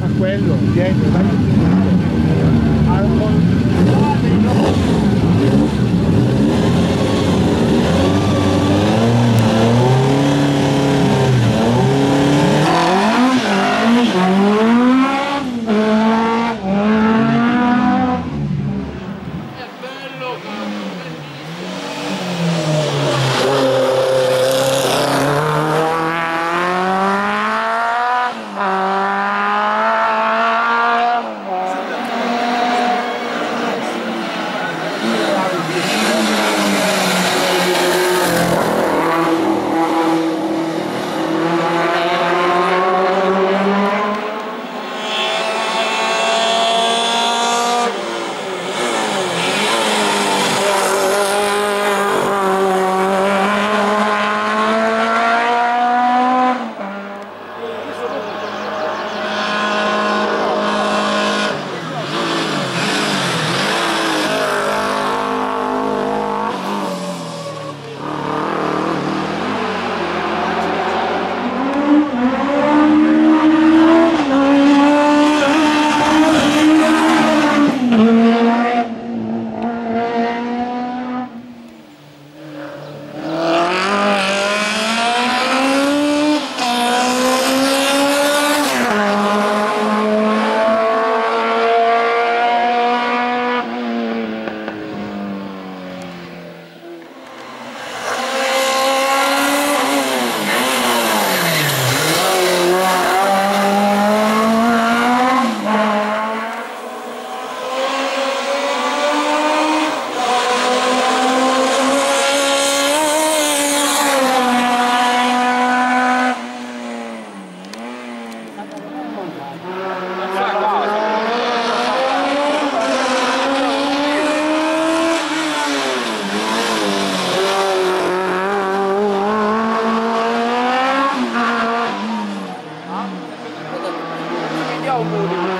a quello, dietro, vai al Thank you.